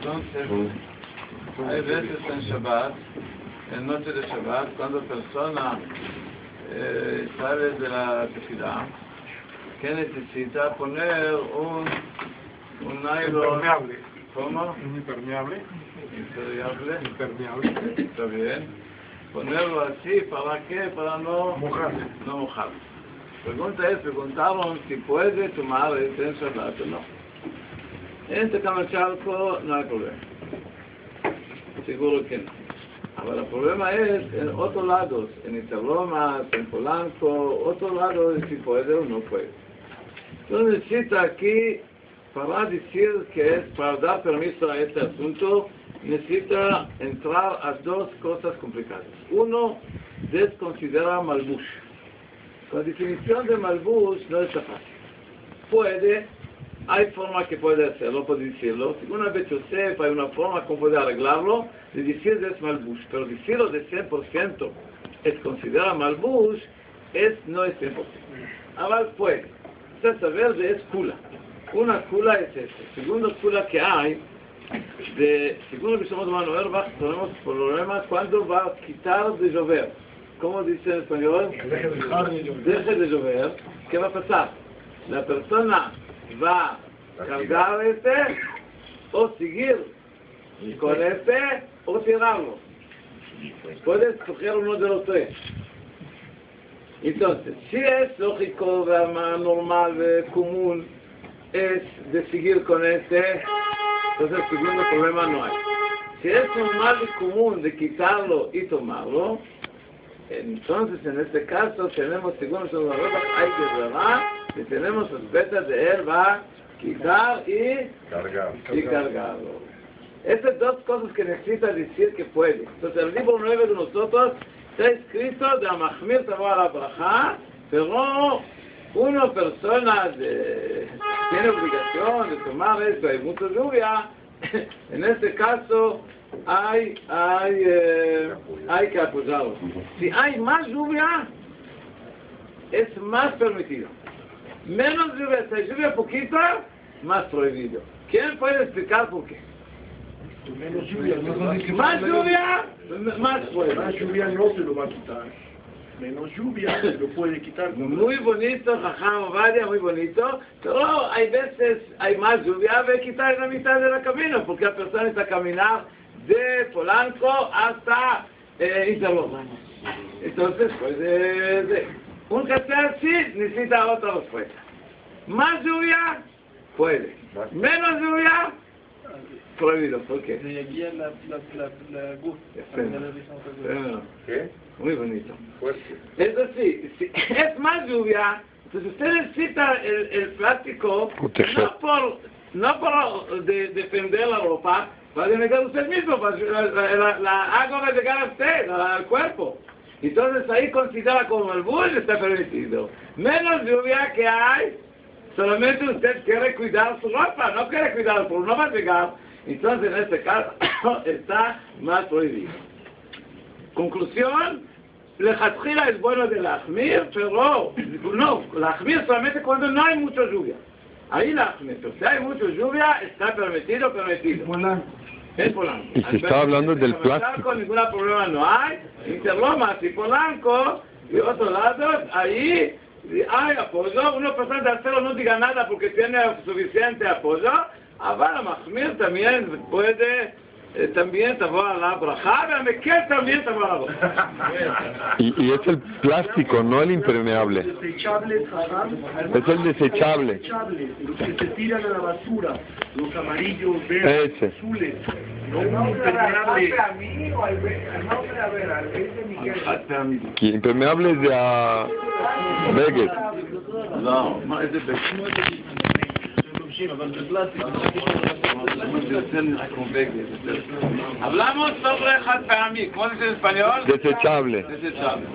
Entonces, hay veces en Shabbat, en noche de Shabbat, cuando persona eh, sale de la tefilá, que necesita poner un, un nylon. Impermeable. ¿Cómo? Un impermeable. Impermeable. Impermeable. Está bien. Ponerlo así, ¿para qué? Para no Mojarse. no mojar. Pregunta es, preguntaron si puede tomar en Shabbat o no. En Tecamachalco no hay problema. Seguro que no. Ahora, el problema es en otros lados, en Interlomas, en Polanco, otros lados si puede o no puede. Entonces necesita aquí, para decir que es para dar permiso a este asunto, necesita entrar a dos cosas complicadas. Uno, desconsidera Malbush. La definición de Malbush no es fácil. Puede, hay forma que puede hacerlo, puede decirlo. Según vez Yosef, hay una forma como puede arreglarlo, de decir de es Malbush. Pero decirlo de 100% es considerar Malbush, es, no es 100%. Ahora puede. Usted saber de es kula. Una kula es esto. Segundo kula que hay, de, según lo que somos Mano Erbach, tenemos problemas cuando va a quitar de llover. ¿Cómo dice en español? Deje de llover. ¿Qué va a pasar? La persona va a cargar este o seguir con este o tirarlo. Puede escoger uno de los tres. Entonces, si es lógico, normal, común, es de seguir con este, entonces el segundo problema no hay. Si es normal y común de quitarlo y tomarlo, entonces en este caso tenemos, según Rabbi, hay que verdad, que tenemos sospecha de él va a quitar y, Cargar. y cargarlo. Estas dos cosas que necesita decir que puede. Entonces el libro 9 de nosotros está escrito de la Braja, pero una persona de- tiene obligación de tomar esto, hay mucha lluvia, en este caso hay, hay, eh, hay que apoyarlo. Si hay más lluvia, es más permitido. Menos lluvia, hay lluvia poquita, más prohibido. ¿Quién puede explicar por qué? Menos lluvia, no Más lluvia, más puede. Más lluvia no se lo va a quitar. Menos lluvia se lo puede quitar. Muy bonito, jajam, varia, muy bonito, pero hay veces hay más lluvia, hay que quitar la mitad del camino, porque la persona necesita caminar de Polanco hasta eh. Entonces, pues, de, de- un que sea así necesita otra respuesta. Más lluvia, puede. Menos lluvia, prohibido. ¿Por qué? ¿Qué? Muy bonito. Fuerte. Es decir, si es más lluvia, entonces usted necesita el, el plástico no por, no por de- defender la ropa, para defender usted mismo, para la, la- la agua va a llegar a usted, al cuerpo. Entonces ahí considera como el bull está permitido. Menos lluvia que hay, solamente usted quiere cuidar su ropa, no quiere cuidar, pero no va a llegar. Entonces en este caso está más prohibido. Conclusión, Lejatjila es bueno de Lachmir, pero no, Lachmir solamente cuando no hay mucha lluvia. Ahí Lachmir, pero si hay mucha lluvia, está permitido, permitido. En Polanco. Y se está hablando del plástico. Ningún problema no hay. Interlomas y Polanco y otros lados, ahí hay apoyo. Una persona de hacerlo no diga nada porque tiene suficiente apoyo. Ahora Mahmir también puede, también tomar la braja, también tomar la. Y, y es el plástico, no el impermeable. Es el desechable. Los que se tiran a la basura, los amarillos, verdes, Ese. azules, no impermeable. Que impermeable es de a. No, no, es de Hablamos sobre Hatpami, ¿cómo dice en español? Desechable. Desechable.